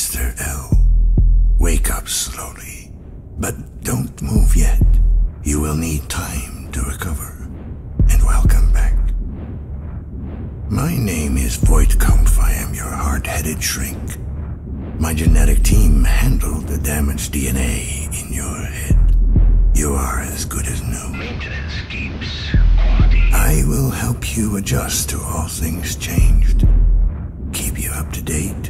Mr. L, wake up slowly, but don't move yet. You will need time to recover, and welcome back. My name is Voight-Kampff. I am your hard-headed shrink. My genetic team handled the damaged DNA in your head. You are as good as new. Maintenance keeps quality. I will help you adjust to all things changed. Keep you up to date.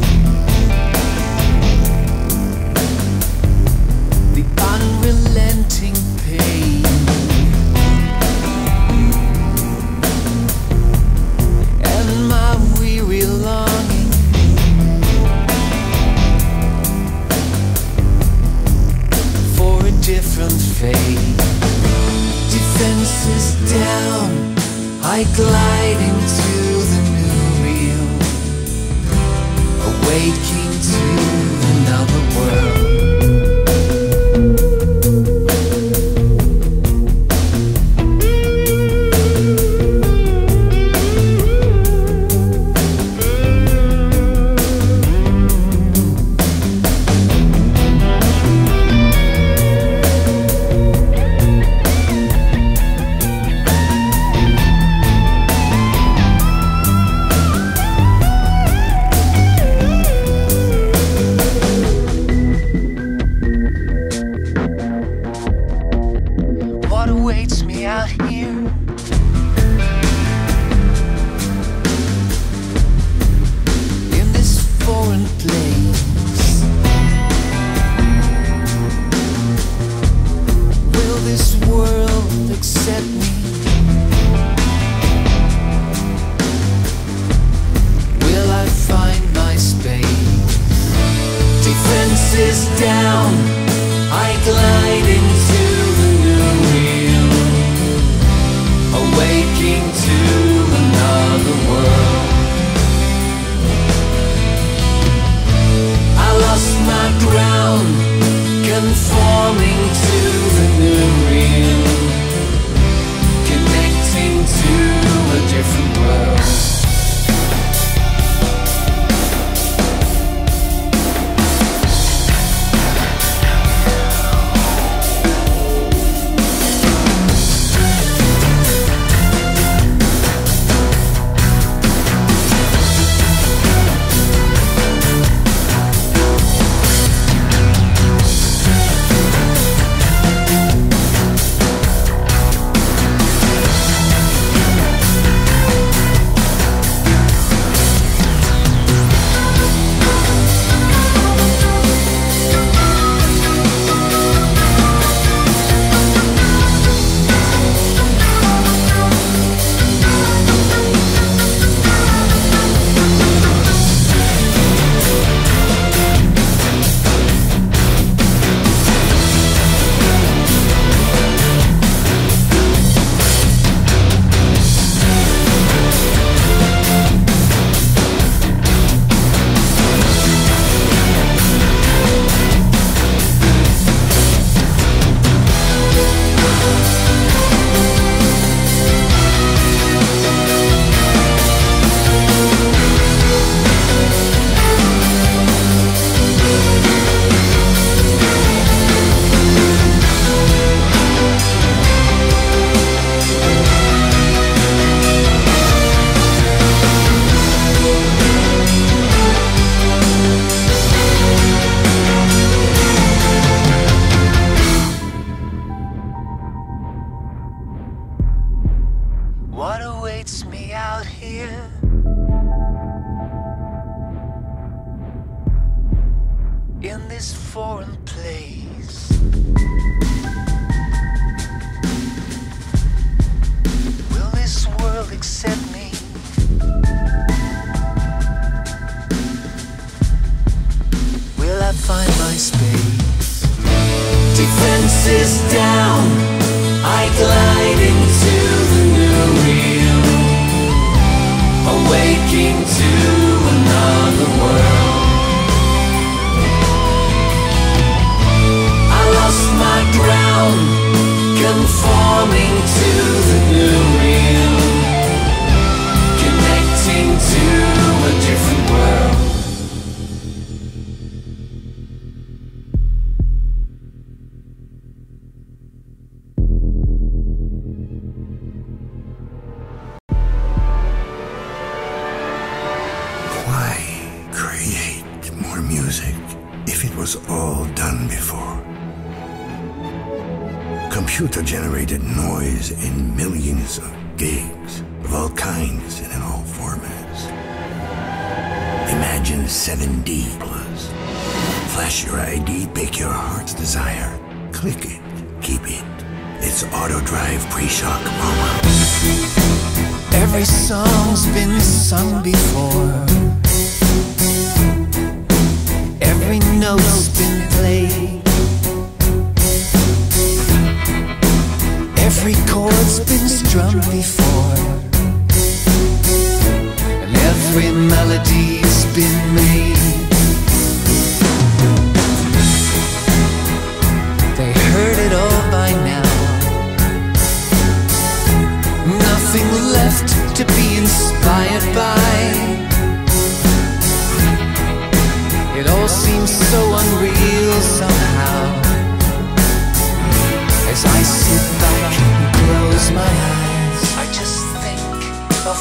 I glide into the new real, awaking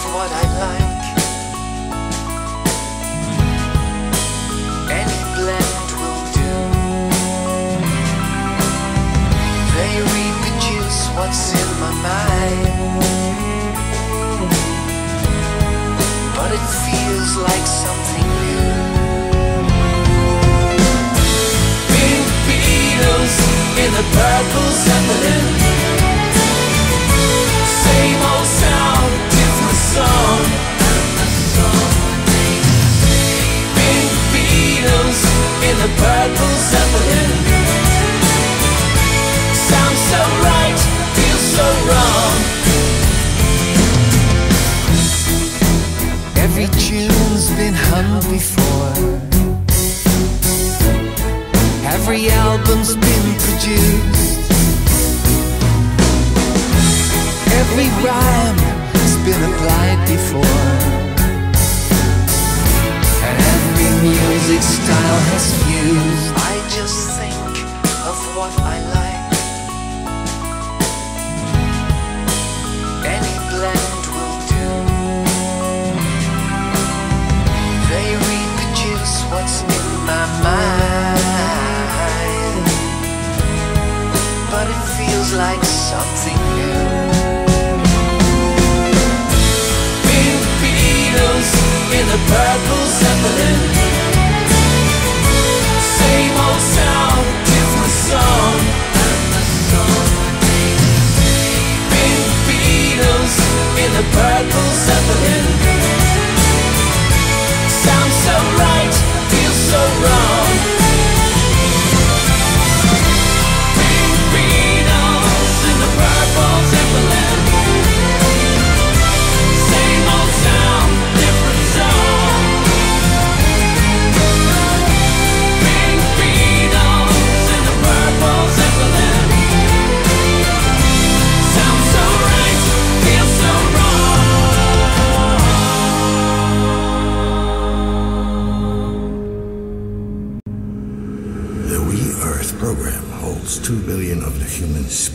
what I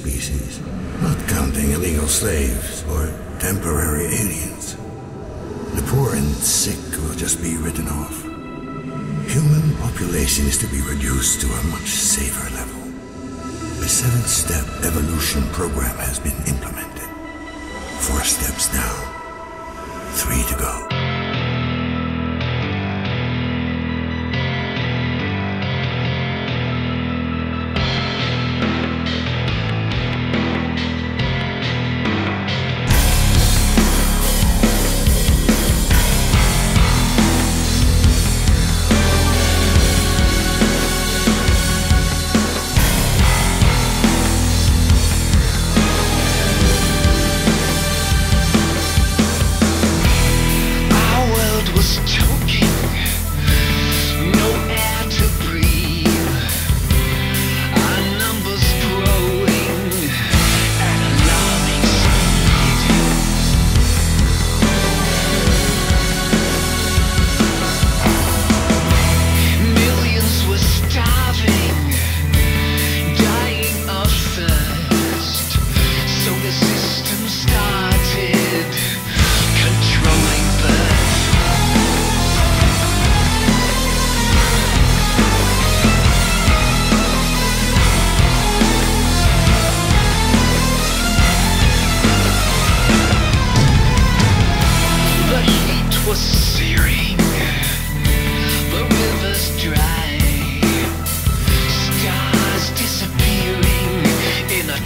species, not counting illegal slaves or temporary aliens. The poor and sick will just be written off. Human population is to be reduced to a much safer level. The seventh step evolution program has been implemented. Four steps now, three to go.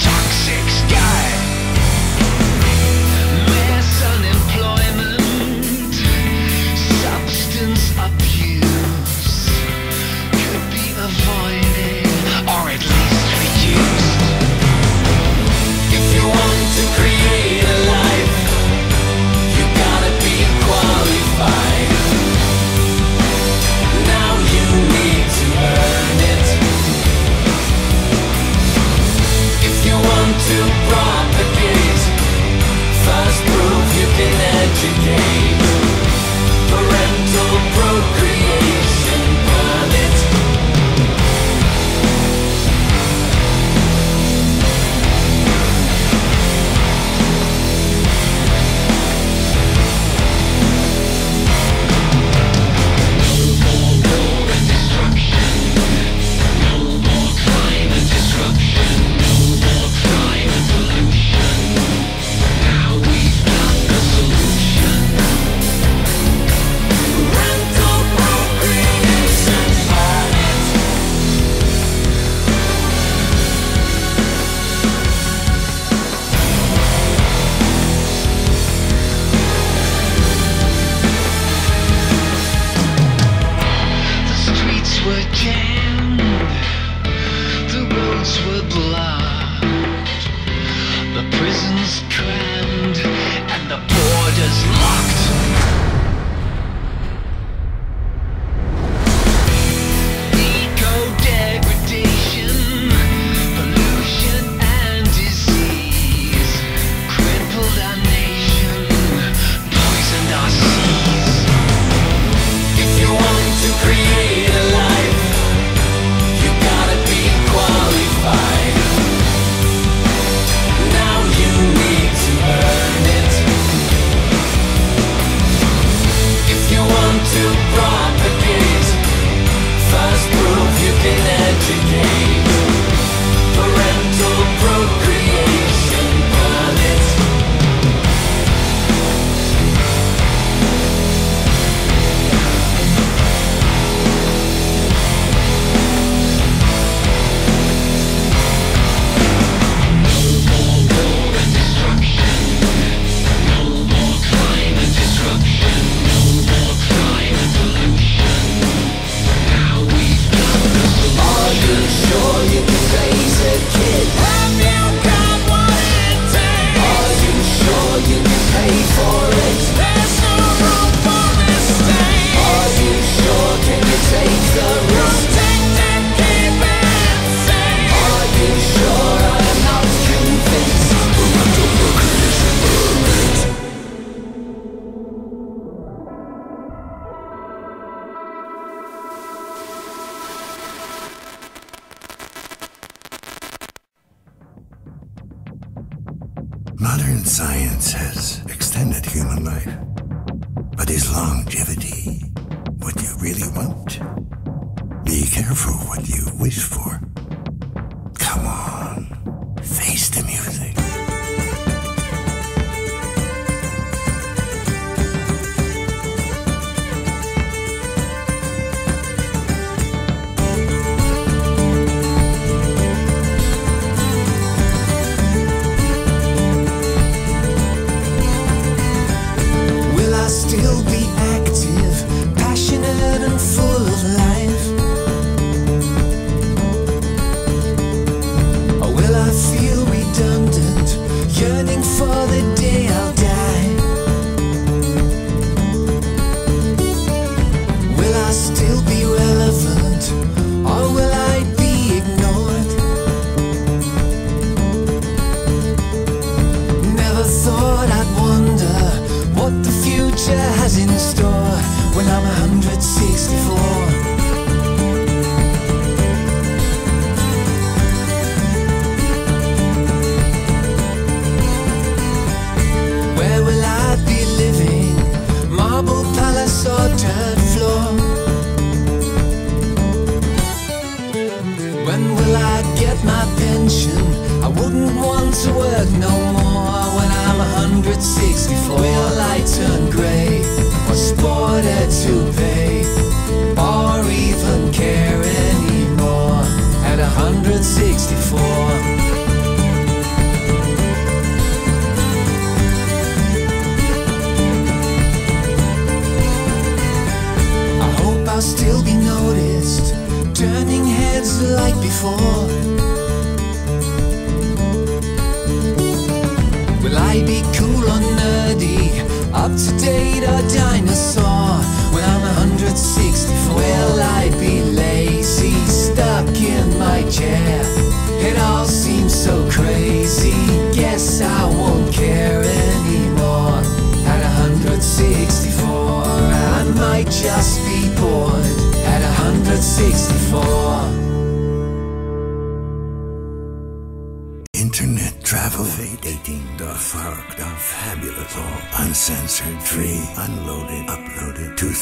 toxic.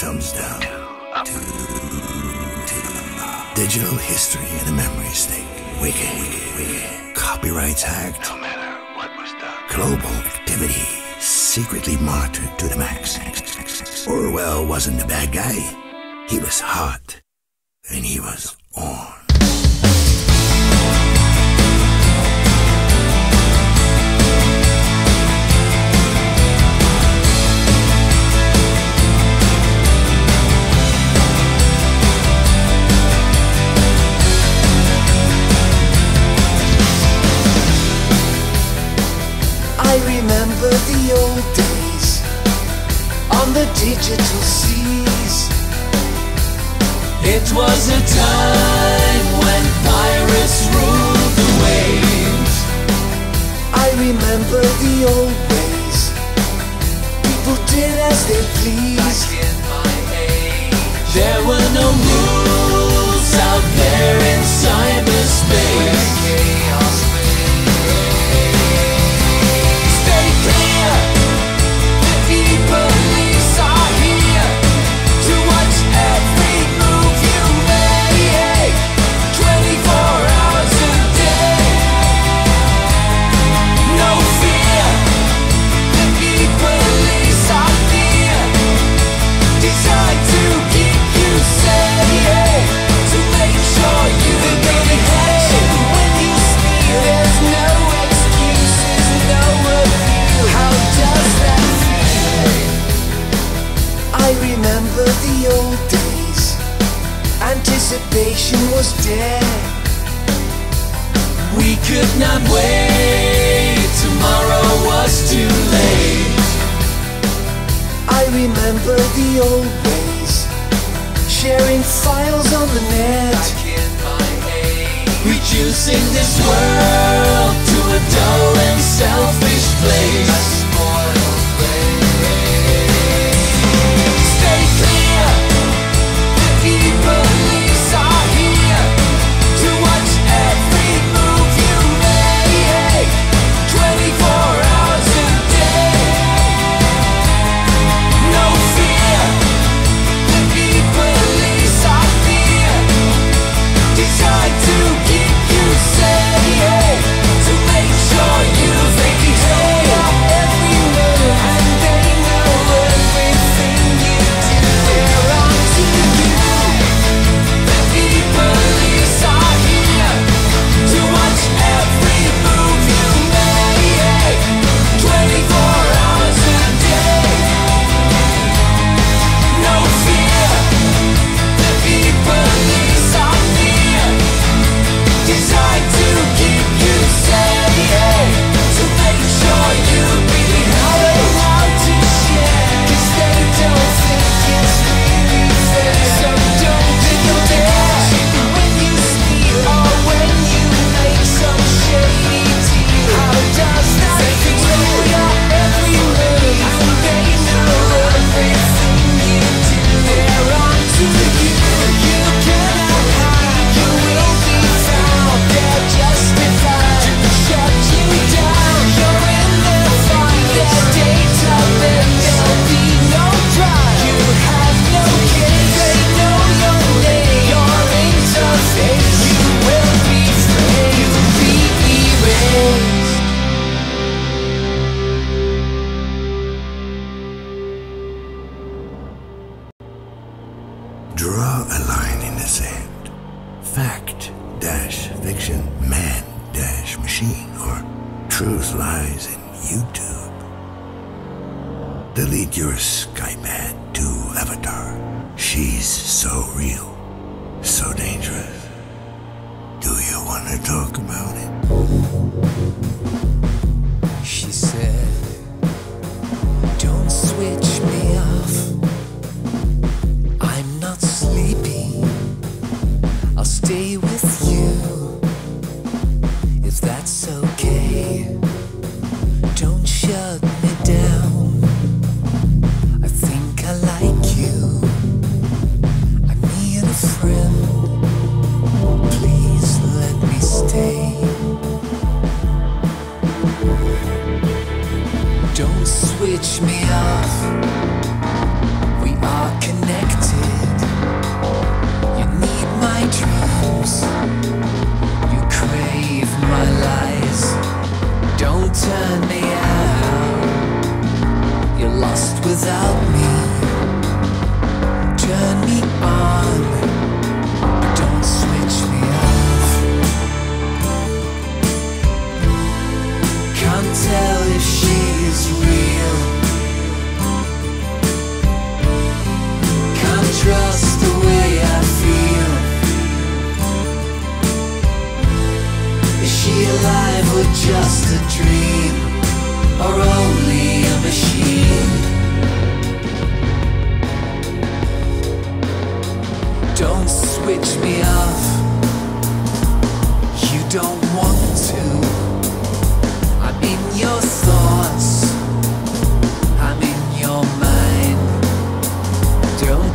comes down to, to, digital history and a memory stick. Wicked, wicked, wicked. Copyrights hacked. No matter what was done. Global activity secretly monitored to the max. Orwell wasn't a bad guy. He was hot, and he was on. digital seas. It was a time when pirates ruled the waves. I remember the old ways. People did as they pleased. There were no rules out there in cyberspace.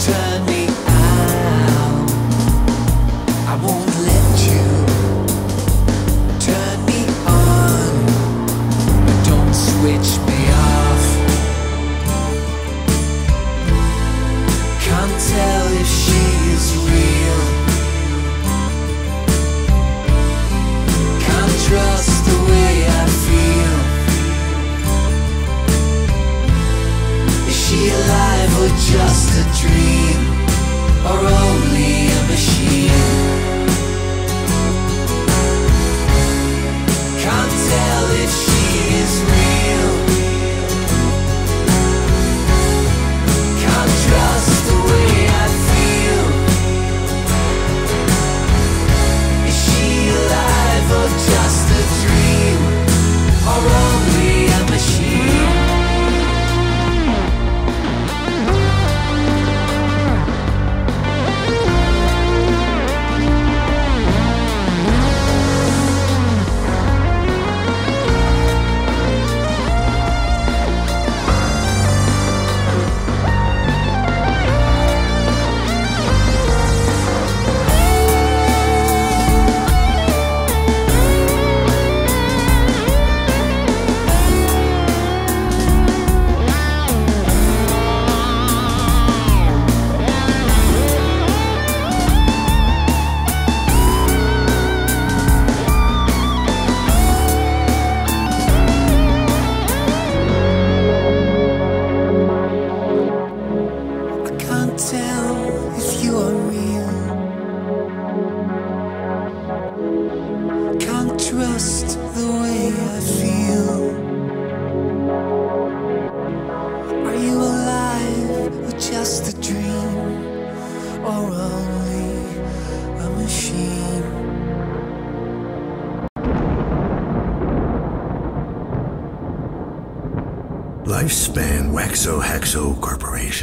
turn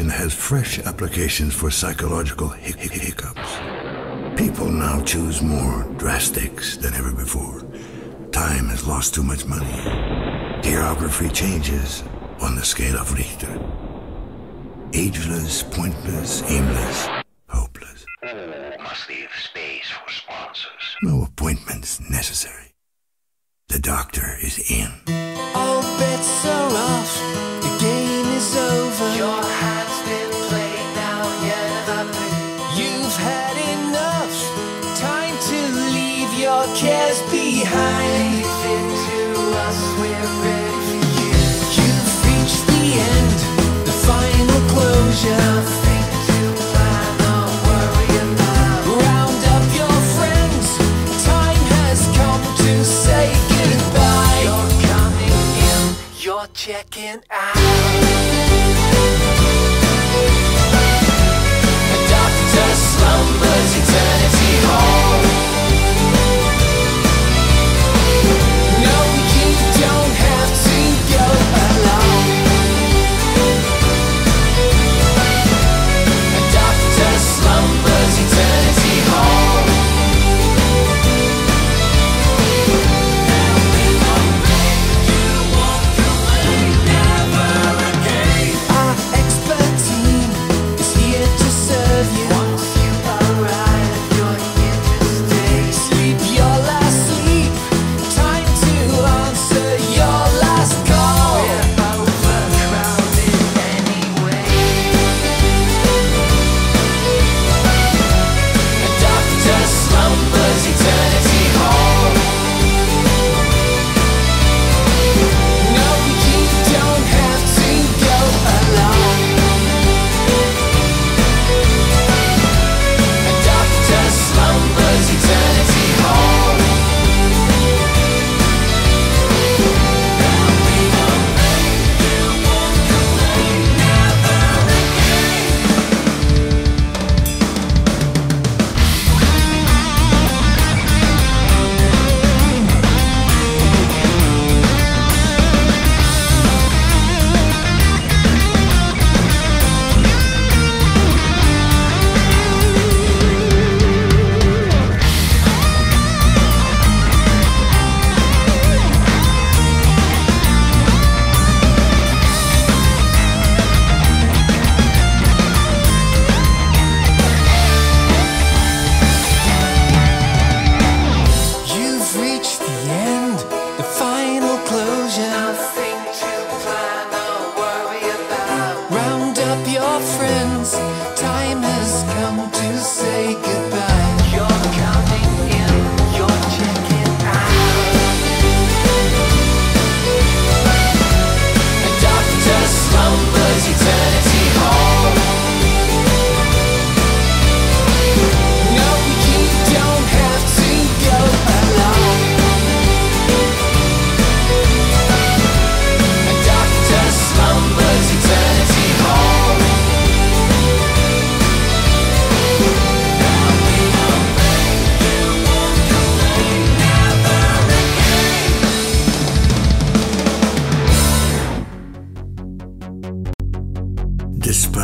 has fresh applications for psychological hic hic hiccups. People now choose more drastics than ever before. Time has lost too much money. Geography changes on the scale of Richter. Ageless, pointless, aimless, hopeless. Must leave space for sponsors. No appointments necessary. The doctor is in. All bets are off. yourself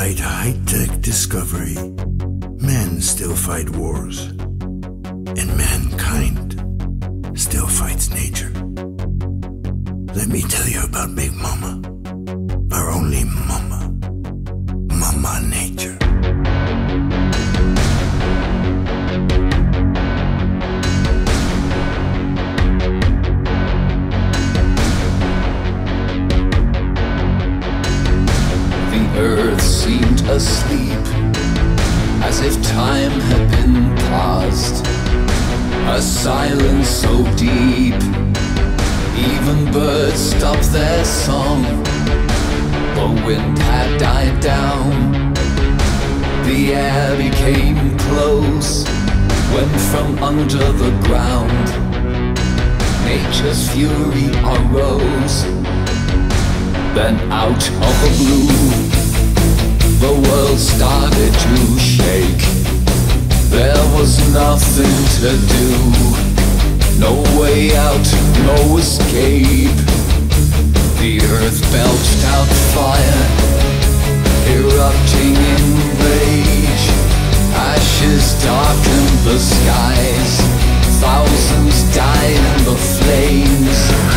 despite high-tech discovery, men still fight wars, and mankind still fights nature. Let me tell you about Big Mama. and out of the blue. The world started to shake. There was nothing to do. No way out, no escape. The earth belched out fire Erupting in rage. Ashes darkened the skies. Thousands died in the flames.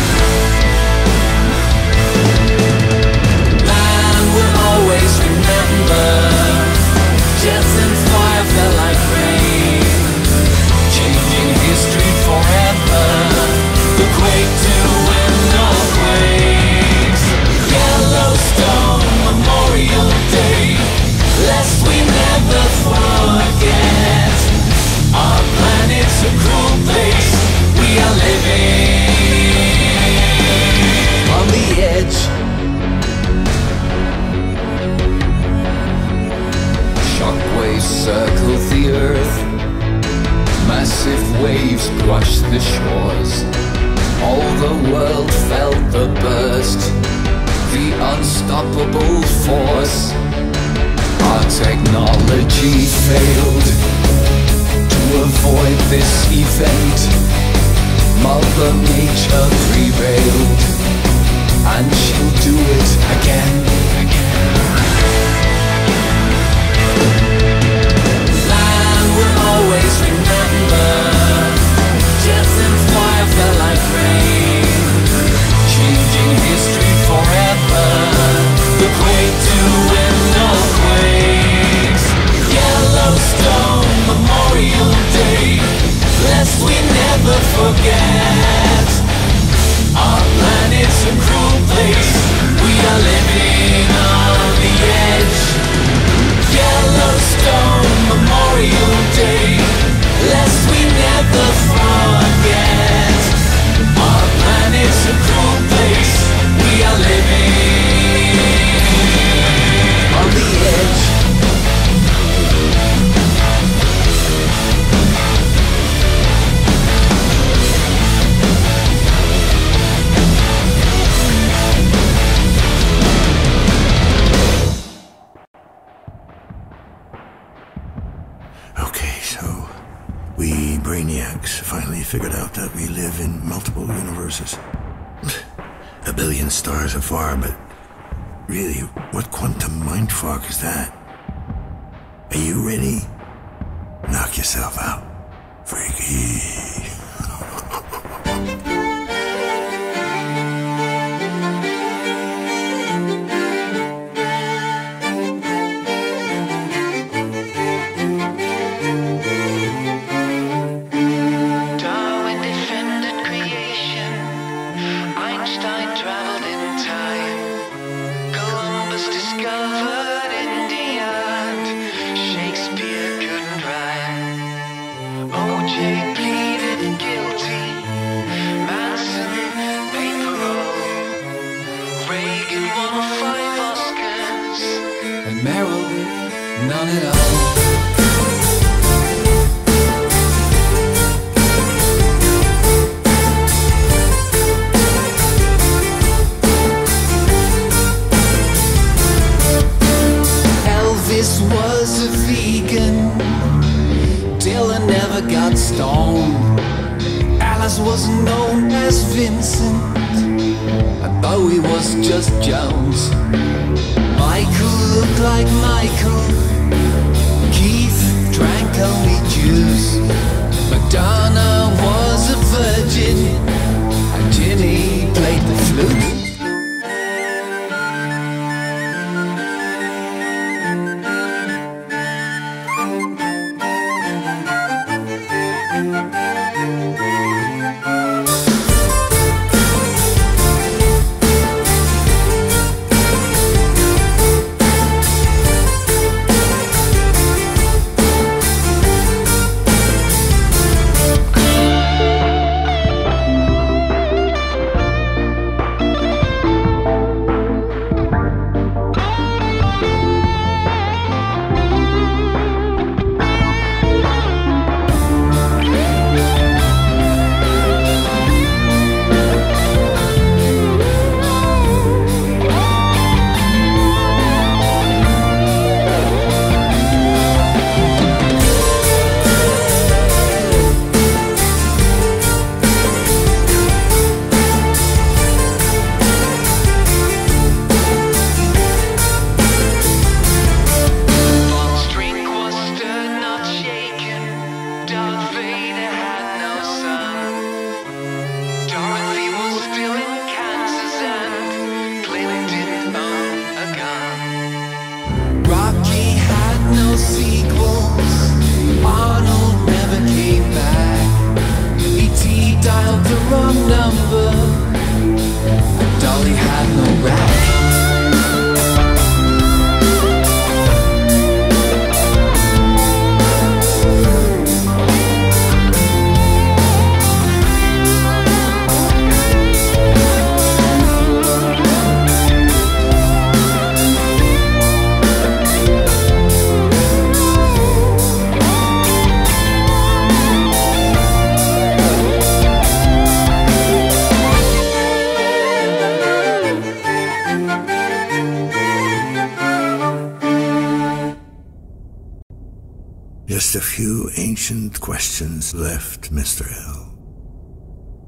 Questions left, Mr. L.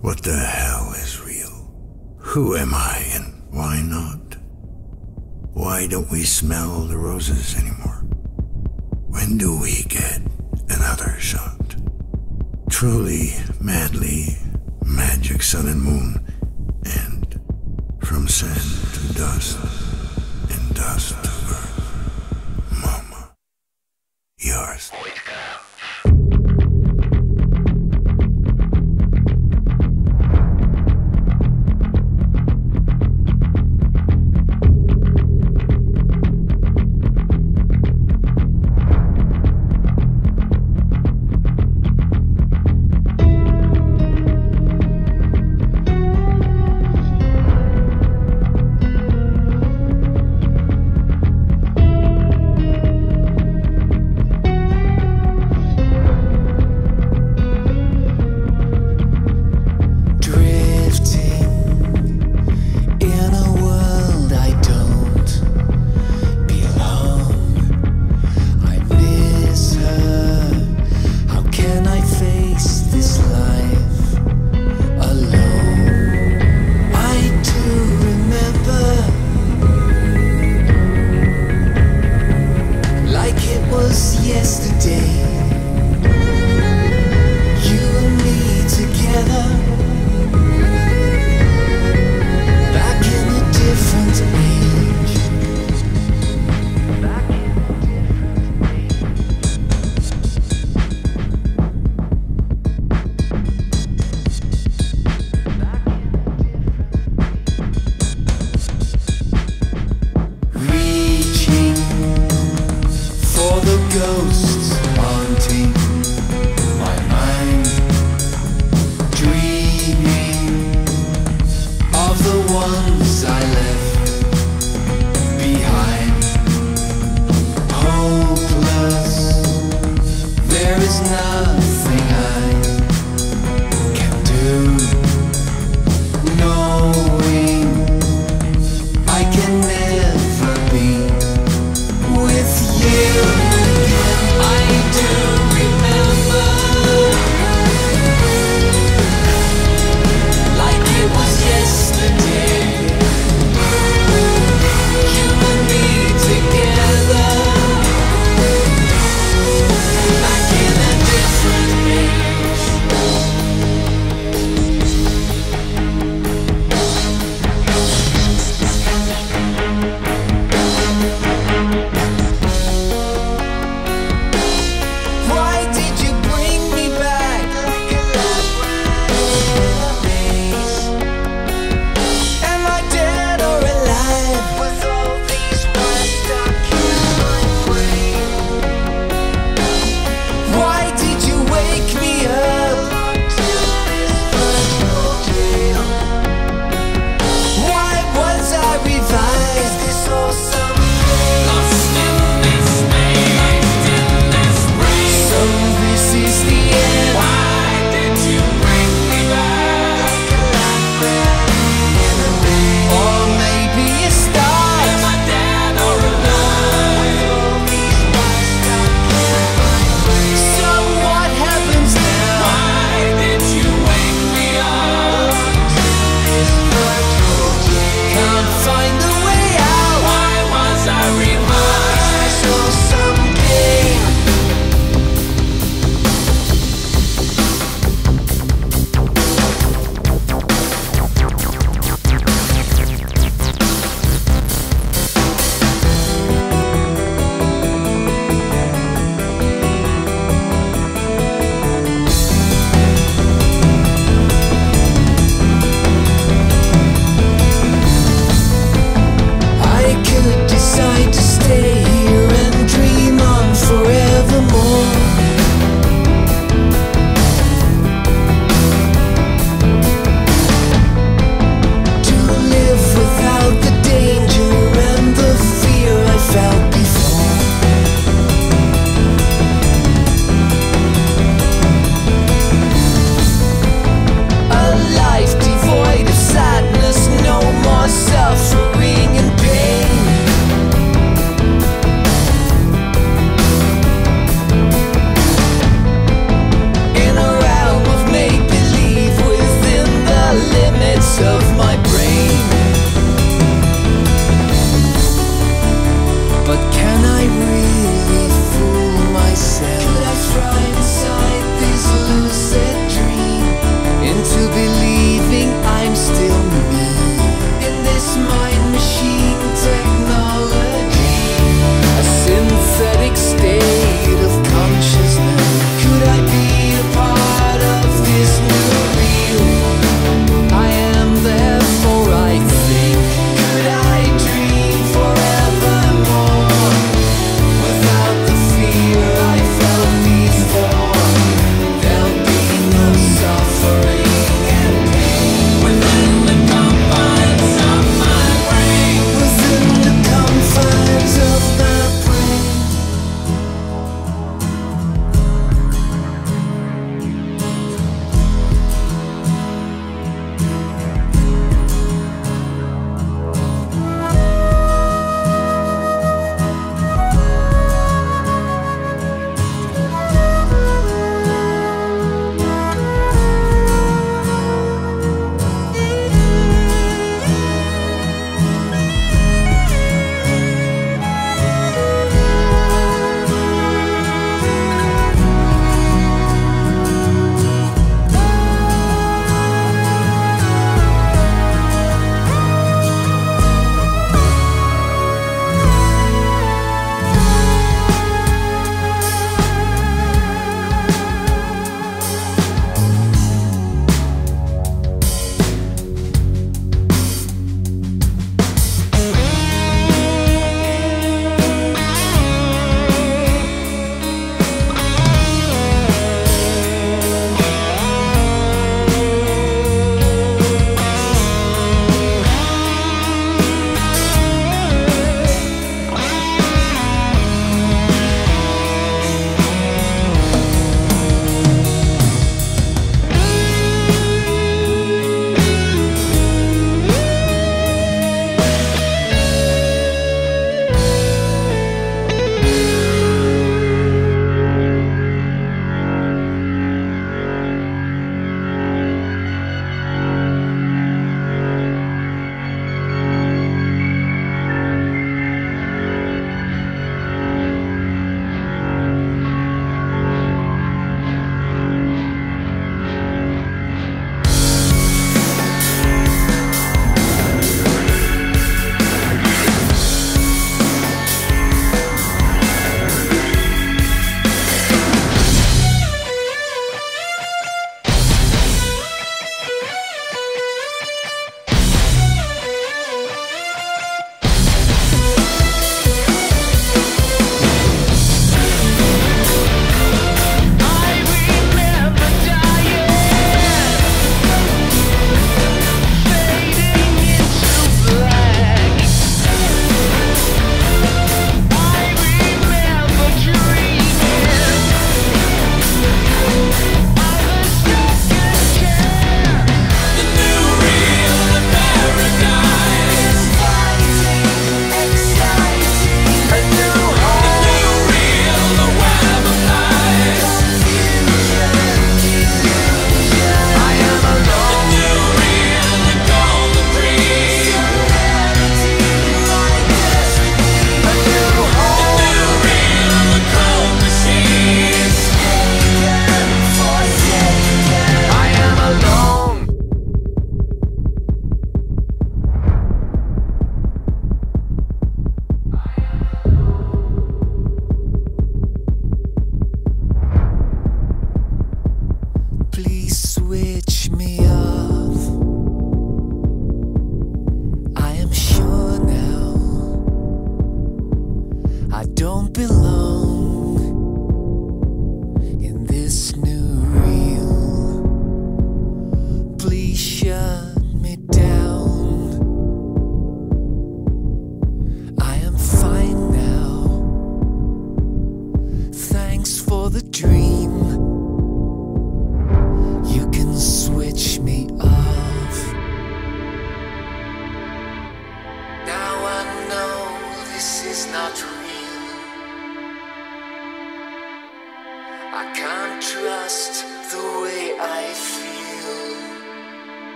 What the hell is real? Who am I and why not? Why don't we smell the roses anymore? When do we get another shot? Truly, madly, magic sun and moon, and from sand to dust, and dust to earth. Mama, yours.